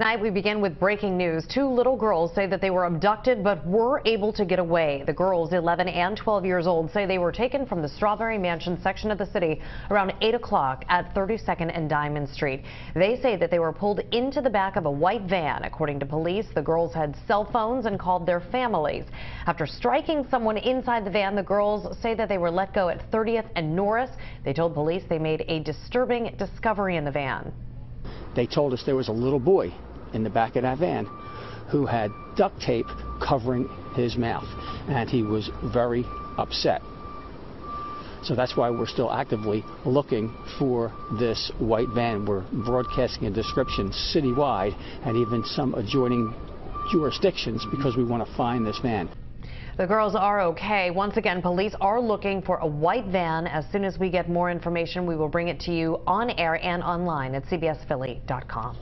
Tonight we begin with breaking news. Two little girls say that they were abducted but were able to get away. The girls, 11 and 12 years old, say they were taken from the Strawberry Mansion section of the city around 8 o'clock at 32nd and Diamond Street. They say that they were pulled into the back of a white van. According to police, the girls had cell phones and called their families. After striking someone inside the van, the girls say that they were let go at 30th and Norris. They told police they made a disturbing discovery in the van. They told us there was a little boy in the back of that van who had duct tape covering his mouth, and he was very upset. So that's why we're still actively looking for this white van. We're broadcasting a description citywide and even some adjoining jurisdictions because we want to find this van. The girls are okay. Once again, police are looking for a white van. As soon as we get more information, we will bring it to you on air and online at cbsphilly.com.